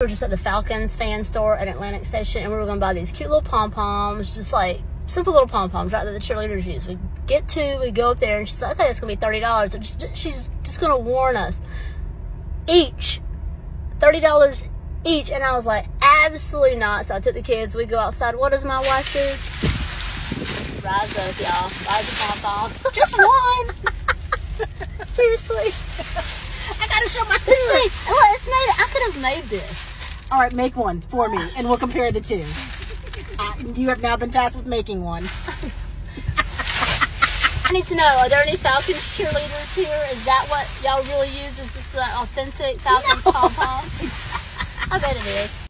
We were just at the Falcons fan store at Atlantic Station, and we were going to buy these cute little pom poms, just like simple little pom poms, right? That the cheerleaders use. We get two, we go up there, and she's like, "Okay, it's going to be thirty dollars." She's just going to warn us each thirty dollars each, and I was like, "Absolutely not!" So I took the kids. We go outside. What does my wife do? Rise up, y'all. Buy the pom pom. Just one. Seriously. I gotta show my food. look, it's made. I could have made this. All right, make one for me, and we'll compare the two. Uh, you have now been tasked with making one. I need to know, are there any Falcons cheerleaders here? Is that what y'all really use? Is this uh, authentic Falcons No. pom pom? I bet it is.